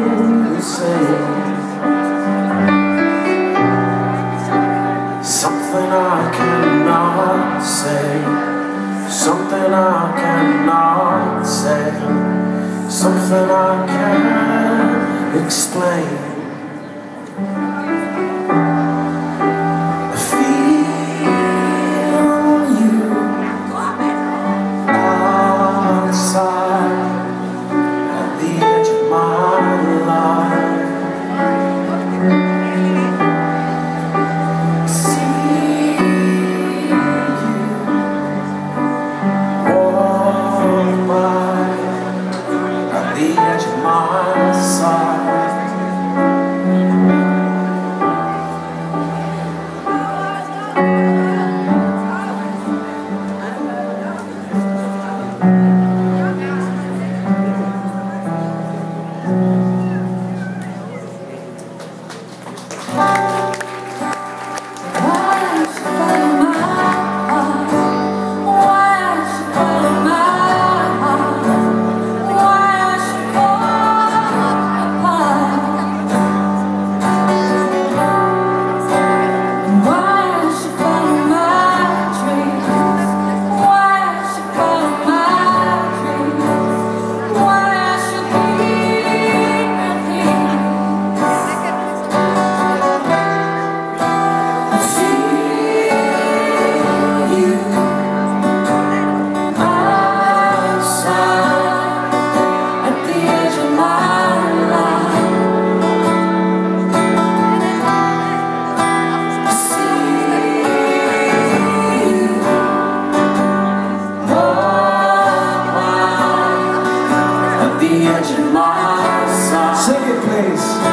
the same heart. praise.